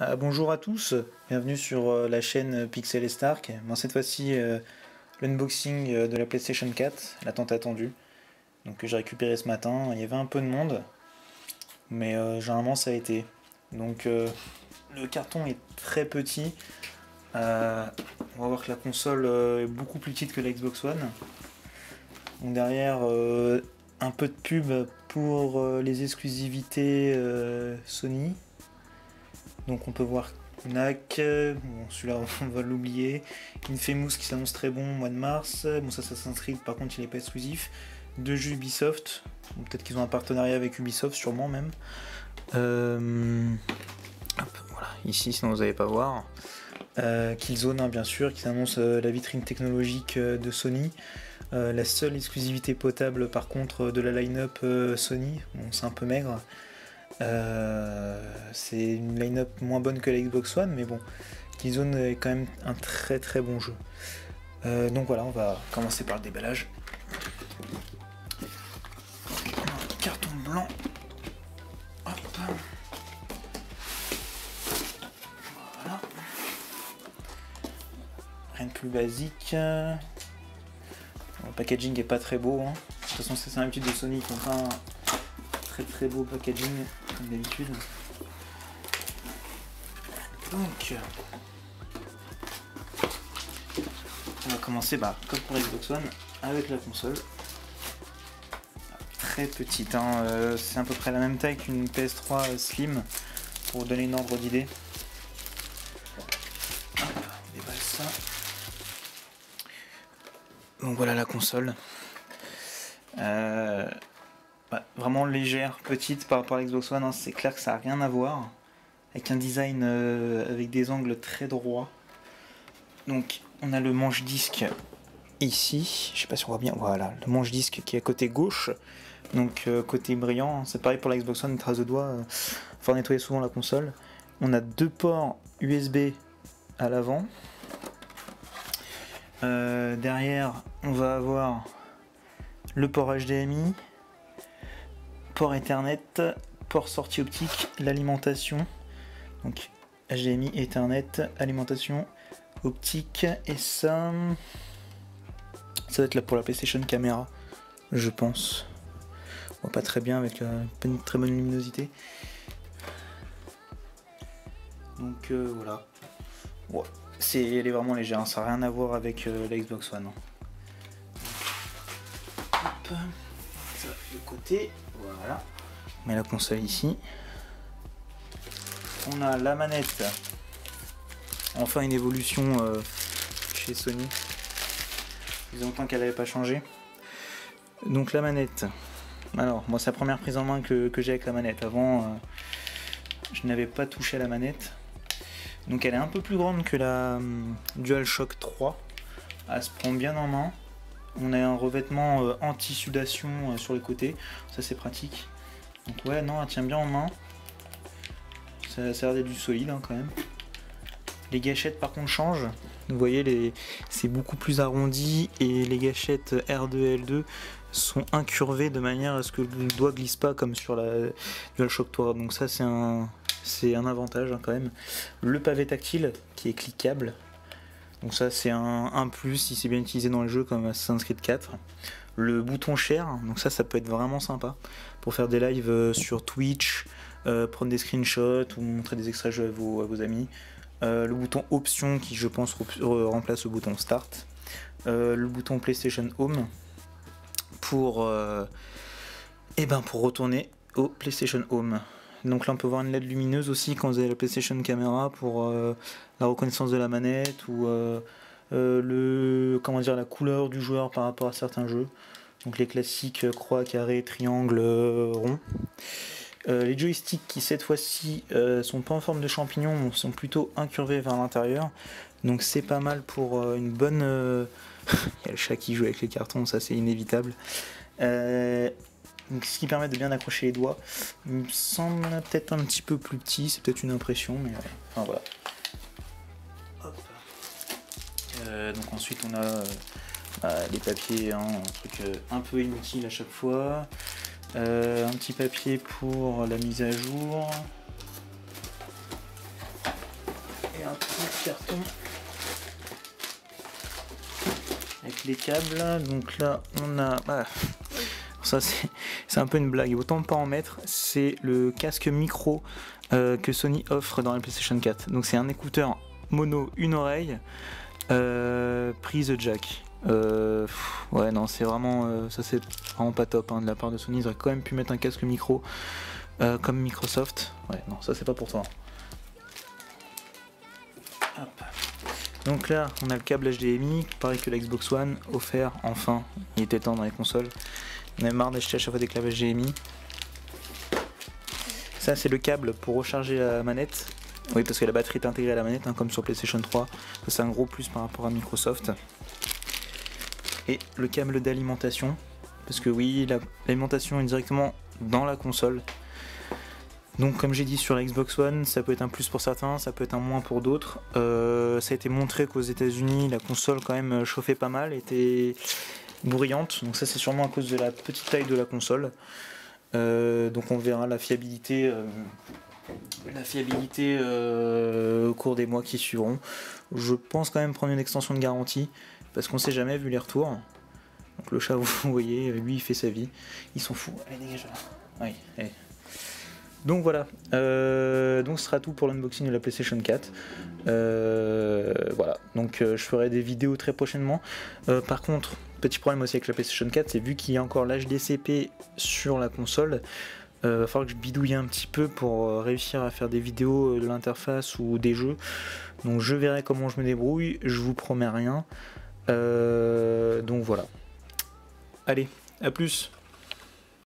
Euh, bonjour à tous, bienvenue sur euh, la chaîne Pixel et Stark. Cette fois-ci, euh, l'unboxing euh, de la PlayStation 4, la tant attendue, donc que j'ai récupéré ce matin. Il y avait un peu de monde, mais euh, généralement ça a été. Donc euh, le carton est très petit. Euh, on va voir que la console euh, est beaucoup plus petite que la Xbox One. Donc derrière, euh, un peu de pub pour euh, les exclusivités euh, Sony. Donc on peut voir Knack, bon, celui-là on va l'oublier. Infamous qui s'annonce très bon au mois de mars. Bon ça Assassin's Creed par contre il n'est pas exclusif. Deux jeux Ubisoft. Peut-être qu'ils ont un partenariat avec Ubisoft sûrement même. Euh, voilà, ici sinon vous n'allez pas voir. Euh, Killzone hein, bien sûr qui s'annonce euh, la vitrine technologique de Sony. La seule exclusivité potable par contre de la line-up Sony, bon, c'est un peu maigre. Euh, c'est une line-up moins bonne que la Xbox One, mais bon, Killzone est quand même un très très bon jeu. Euh, donc voilà, on va commencer par le déballage. Un carton blanc. Hop. Voilà. Rien de plus basique. Le packaging est pas très beau. hein. De toute façon, c'est l'habitude de Sony un très très beau packaging comme d'habitude. Donc, on va commencer bah, comme pour Xbox One avec la console. Très petite, hein, euh, c'est à peu près la même taille qu'une PS3 Slim pour donner une ordre d'idée. On déballe ça. Donc voilà la console. Euh, bah, vraiment légère, petite par rapport à l'Xbox One, hein, c'est clair que ça n'a rien à voir. Avec un design euh, avec des angles très droits. Donc on a le manche-disque ici, je sais pas si on voit bien, voilà, le manche-disque qui est à côté gauche. Donc euh, côté brillant, c'est pareil pour la Xbox One, une trace de doigt, euh, faut nettoyer souvent la console. On a deux ports USB à l'avant. Euh, derrière, on va avoir le port HDMI, port Ethernet, port sortie optique, l'alimentation. Donc HDMI, Ethernet, alimentation, optique et ça. Ça va être là pour la PlayStation caméra, je pense. Pas très bien avec euh, une très bonne luminosité. Donc euh, voilà. Ouais, c'est, elle est vraiment légère, hein, ça n'a rien à voir avec euh, la Xbox One. hein. Hop, de côté, voilà. On met la console ici. On a la manette. Enfin une évolution euh, chez Sony. Il y a longtemps qu'elle n'avait pas changé. Donc la manette. Alors, moi c'est la première prise en main que, j'ai avec la manette. Avant, euh, je n'avais pas touché à la manette. Donc elle est un peu plus grande que la hum, DualShock 3. Elle se prend bien en main. On a un revêtement euh, anti-sudation euh, sur les côtés. Ça c'est pratique. Donc ouais, non, elle tient bien en main. Ça, a l'air d'être du solide hein, quand même. Les gâchettes par contre changent. Vous voyez, c'est beaucoup plus arrondi et les gâchettes R2 L2 sont incurvées de manière à ce que le doigt glisse pas comme sur la DualShock 3. Donc ça c'est un, un avantage hein, quand même. Le pavé tactile qui est cliquable. Donc ça c'est un, un plus si c'est bien utilisé dans le jeu comme Assassin's Creed 4. Le bouton share, donc ça ça peut être vraiment sympa pour faire des lives euh, sur Twitch, euh, prendre des screenshots ou montrer des extraits de jeux à vos, à vos amis. Euh, le bouton option qui je pense remplace le bouton start. Le bouton PlayStation Home pour, eh ben pour retourner au PlayStation Home. Donc là on peut voir une LED lumineuse aussi quand vous avez la PlayStation Camera pour euh, la reconnaissance de la manette ou euh, euh, le comment dire la couleur du joueur par rapport à certains jeux. Donc les classiques croix, carré, triangle, rond. Les joysticks qui cette fois-ci euh, sont pas en forme de champignon, sont plutôt incurvés vers l'intérieur. Donc c'est pas mal pour une bonne. Il y a le chat qui joue avec les cartons, ça c'est inévitable. Donc, ce qui permet de bien accrocher les doigts. Il me semble peut-être un petit peu plus petit, c'est peut-être une impression, mais enfin voilà. Euh, donc ensuite on a euh, bah, les papiers, hein, un truc euh, un peu inutile à chaque fois. Un petit papier pour la mise à jour. carton avec les câbles. Donc là, on a. Ah, ça, c'est un peu une blague. Autant pas en mettre. C'est le casque micro euh, que Sony offre dans la PlayStation 4. Donc c'est un écouteur mono, une oreille, euh, prise jack. Euh, ouais, non, c'est vraiment. ça, c'est vraiment pas top hein, de la part de Sony. Ils auraient quand même pu mettre un casque micro comme Microsoft. Ouais, non, ça, c'est pas pour toi. Donc là, on a le câble HDMI, pareil que la One, offert enfin. Il était temps dans les consoles. On a marre d'acheter à chaque fois des câbles HDMI. Ça, c'est le câble pour recharger la manette. Oui, parce que la batterie est intégrée à la manette, hein, comme sur PlayStation 3. C'est un gros plus par rapport à Microsoft. Et le câble d'alimentation. Parce que oui, l'alimentation est directement dans la console. Donc comme j'ai dit sur la Xbox One, ça peut être un plus pour certains, ça peut être un moins pour d'autres. Euh, ça a été montré qu'aux États-Unis, la console quand même chauffait pas mal, était bruyante. Donc ça c'est sûrement à cause de la petite taille de la console. Euh, donc on verra la fiabilité, euh, la fiabilité au cours des mois qui suivront. Je pense quand même prendre une extension de garantie parce qu'on sait jamais vu les retours. Donc le chat, vous voyez, lui il fait sa vie. Ils sont fous. Allez dégage. Oui. Donc voilà, euh, donc ce sera tout pour l'unboxing de la PlayStation 4. Euh, voilà, donc euh, je ferai des vidéos très prochainement. par contre, petit problème aussi avec la PlayStation 4, c'est vu qu'il y a encore l'HDCP sur la console, il va falloir que je bidouille un petit peu pour réussir à faire des vidéos de l'interface ou des jeux. Donc je verrai comment je me débrouille, je vous promets rien. donc voilà. Allez, à plus